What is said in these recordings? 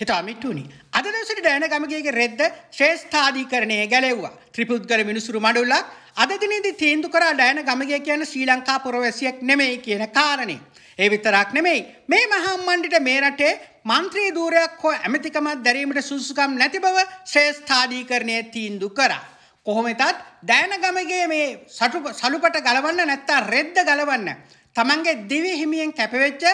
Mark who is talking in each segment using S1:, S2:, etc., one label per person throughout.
S1: හිතා මිට්ටුනි. අද දවසට ඩයන ගමගේගේ රෙද්ද ශ්‍රේෂ්ඨාධීකරණය ගැලෙව්වා. ත්‍රිපුද්ගල මිනිසුරු මඩුල්ලක් අද දිනේදී තීන්දුව කරා ඩයන ගමගේ කියන ශ්‍රී ලංකා පුරවැසියෙක් නෙමෙයි කියන කාරණේ. ඒ විතරක් නෙමෙයි මේ මහම්මණ්ඩිට මේ රටේ මන්ත්‍රී ධූරයක් හෝ ඇමතිකමක් දැරීමට සුසුකම් නැති බව ශ්‍රේෂ්ඨාධීකරණය තීන්දුව කරා. කොහොමතත් දෑන ගමගේ මේ සලුපට ගලවන්න නැත්තා රෙද්ද ගලවන්න. තමන්ගේ දිවි හිමියෙන් කැපවෙච්ච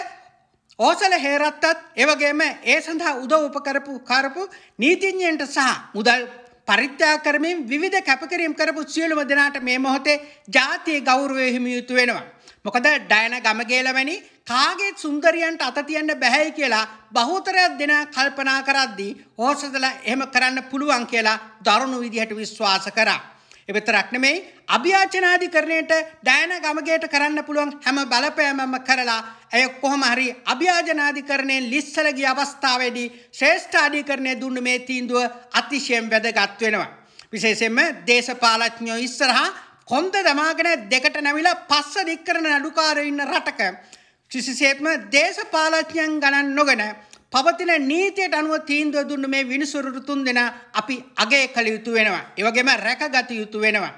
S1: ඕසල හේරත්තත් එවගේම ඒ සඳහා උදව් උපකරපු කරපු නීතිඥයන්ට සහ මුදල් පරිත්‍යා කරමින් විවිධ කැපකිරීම් කරපු සියලුම දෙනාට මේ මොහොතේ ජාතිය ගෞරවය හිමි යුතු වෙනවා. මොකද ඩයන ගමගේල වැනි කාගේ සුන්දරියන්ට අත තියන්න බැහැයි කියලා බහුතරයක් දෙන කල්පනා කරද්දී ඕසදලා එහෙම කරන්න පුළුවන් කියලා දරුණු විදිහට විශ්වාස කරා. එවිතරක් නෙමෙයි අභ්‍යාචනාධිකරණයට ඩයන ගමගේට කරන්න පුළුවන් හැම බලපෑමම කරලා ඇය කොහොම හරි අභ්‍යාජනාධිකරණයෙන් ලිස්සල ගිය අවස්ථාවේදී ශ්‍රේෂ්ඨාධිකරණය දුන්න මේ තීන්දුව අතිශයෙන් වැදගත් වෙනවා. විශේෂයෙන්ම දේශපාලඥයෝ ඉස්සරහා කොන්ද දමාගෙන දෙකට නැවිලා පස්ස දික් කරන නඩුකාරයෝ ඉන්න රටක කිසිසේත්ම දේශපාලඥයන් ගණන් නොගෙන පවතින නීතියට අනුව තීන්දුව දුන්න මේ විනිසුරුරු තුන් දෙනා අපි අගය කළ යුතු වෙනවා. ඒ වගේම රැකගත යුතු වෙනවා.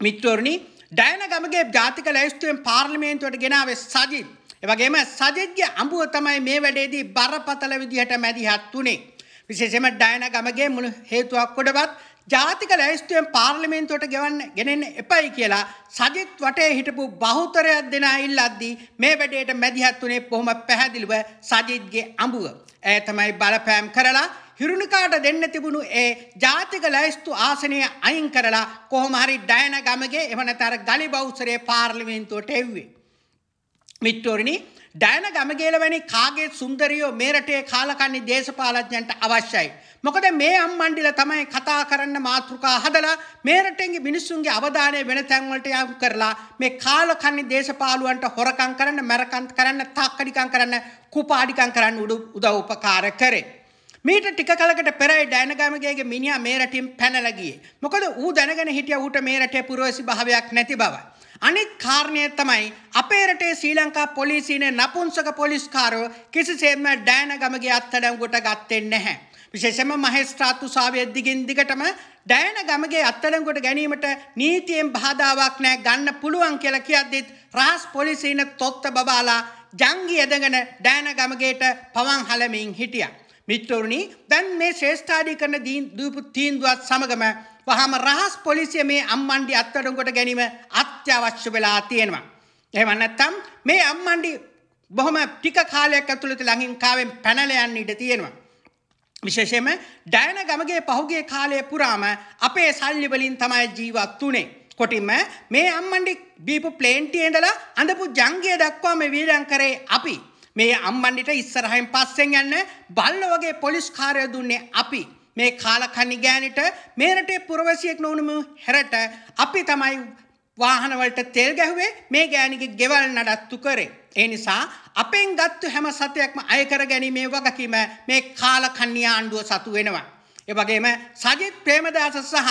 S1: මිත්‍රෝරණි ඩයන ගමගේ ජාතික ලැයිස්තුවෙන් පාර්ලිමේන්තුවට ගෙනාවේ සජිත්. ඒ වගේම සජිත්ගේ අඹුව තමයි මේ වැඩේදී බරපතල විදිහට මැදිහත් වුණේ. විශේෂයෙන්ම ඩයන ගමගේ මුළු හේතුවක් කොටවත් ජාතික ලැයිස්තුවෙන් පාර්ලිමේන්තුවට ගෙවන්න ගෙනෙන්න එපයි කියලා සජිත් වටේ හිටපු බහුතරයක් දෙනා ඉල්ලද්දී මේ වැඩේට මැදිහත් වුණේ බොහොම පැහැදිලිව සජිත්ගේ අඹුව. ඇය තමයි බලපෑම් කරලා හිරුණිකාට දෙන්න තිබුණු ඒ ජාතික ලැයිස්තු ආසනය අයින් කරලා කොහොම හරි ඩයන ගමගේ එවන තර ගලි බෞසරය පාර්ලිමේන්තුවට එව්වේ. මිට්ටෝරණි ඩයන ගමගේල වැනි කාගේ සුන්දරියෝ මේරටේ කාලකන්නේ දේශපාලඥන්ට අවශ්‍යයි. මොකද මේ අම්මණ්ඩිල තමයි කතා කරන්න මාතෘකා හදලා මේරටෙන්ගේ මිනිස්සුන්ගේ අවධානය වෙන තැන්වලට යම් කරලා මේ කාලකන්නේ දේශපාලුවන්ට හොරකම් කරන්න මැරකම් කරන්න තාක්කඩිකම් කරන්න කුපාඩිකම් කරන්න උදව් උපකාර කරේ. මීට ටික කලකට පෙරයි ඩයනගමගේගේ මිනිහා මේ රටින් පැනලා ගියේ. මොකද ඌ දැනගෙන හිටිය ඌට මේ රටේ පුරවැසි භාවයක් නැති බව. අනිත් කාරණය තමයි අපේ රටේ ශ්‍රී ලංකා පොලිසියේ නපුංසක පොලිස්කාරෝ කිසිසේත්ම ඩයනගමගේ අත්අඩංගුවට ගත්තේ නැහැ. විශේෂයෙන්ම මහේස්ත්‍රාත් උසාවිය දිගින් දිගටම ඩයන ගමගේ අත්අඩංගුවට ගැනීමට නීතියෙන් බාධාවක් නැහැ ගන්න පුළුවන් කියලා කියද්දිත් රාස් පොලිසියේ තොත්ත බබාලා ජංගි ඇදගෙන ඩයන ගමගේට පවන් හලමින් හිටියා. මිත්‍රවරුනි දැන් මේ ශ්‍රේෂ්ඨාධි කරන දීපු තීන්දුවත් සමගම වහම රහස් පොලිසිය මේ අම්මණ්ඩි අත්අඩංගුවට ගැනීම අත්‍යවශ්‍ය වෙලා තියෙනවා. එහෙම නැත්නම් මේ අම්මණ්ඩි බොහොම ටික කාලයක් ඇතුළත ළඟින් කාවෙන් පැනලා යන්න ඉඩ තියෙනවා. විශේෂයෙන්ම ඩයන ගමගේ පහුගිය කාලය පුරාම අපේ සල්ලි වලින් තමයි ජීවත් වුනේ. කොටින්ම මේ අම්මණ්ඩි බීපු ප්ලේන්ටියේ ඉඳලා අඳපු ජංගය දක්වාම වීරම් කරේ අපි. මේ අම්මන්ඩිට ඉස්සරහින් පස්සෙන් යන්න බල්ල වගේ පොලිස් කාරය දුන්නේ අපි. මේ කාලකන්නි ගෑනිට මේරටේ පුරවසියෙක් නොවනම හැරට අපි තමයි වාහනවලට තෙල් ගැහුවේ මේ ගෑනිගේ ගෙවල් නඩත්තු කරේ. ඒ නිසා අපෙන් ගත්තු හැම සතයක්ම අයකර ගැනීමේ වගකීම මේ කාලකන්නියා ආණ්ඩුව සතු වෙනවා. ඒ වගේම සජිත් ප්‍රේමදාස සහ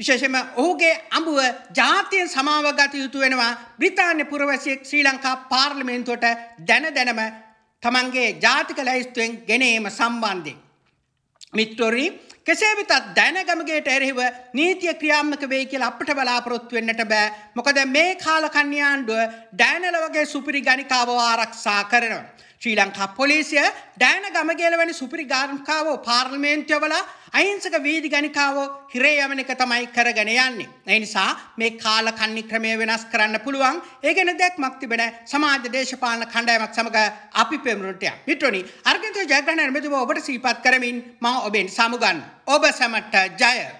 S1: විශේෂයෙන්ම ඔහුගේ අඹුව ජාතියෙන් සමාව ගත යුතු වෙනවා බ්‍රිතාන්‍ය පුරවැසියෙක් ශ්‍රී ලංකා පාර්ලිමේන්තුවට දැන දැනම තමන්ගේ ජාතික ලැයිස්තුවෙන් ගෙනීම සම්බන්ධයෙන්. මිත්‍රෝරි කෙසේ වෙතත් දැනගමගේට එරෙහිව නීතිය ක්‍රියාත්මක වෙයි කියලා අපිට බලාපොරොත්තු වෙන්නට බෑ. මොකද මේ කාලකන්ණි ආණ්ඩුව ඩයනල වගේ සුපිරි ගණිකාව ආරක්ෂා කරනවා. ශ්‍රී ලංකා පොලිසිය ඩයන ගමගේල වැනි සුපිරි ගානකාවෝ පාර්ලිමේන්තුවවල අහිංසක වීදි ගණිකාවෝ හිරේ යමන එක තමයි කරගෙන යන්නේ. ඒ නිසා මේ කාලකන්ණි ක්‍රමය වෙනස් කරන්න පුළුවන්. ඒ ගැන දැක්මක් තිබෙන සමාජ දේශපාලන කණ්ඩායමක් සමග අපි පෙමුණට යා. මිත්‍රනි, අර්ගන්තීය ජයග්‍රහණ නිරමෙතුම ඔබට සිහිපත් කරමින් මම ඔබෙන් සමුගන්න. ඔබ සැමට ජය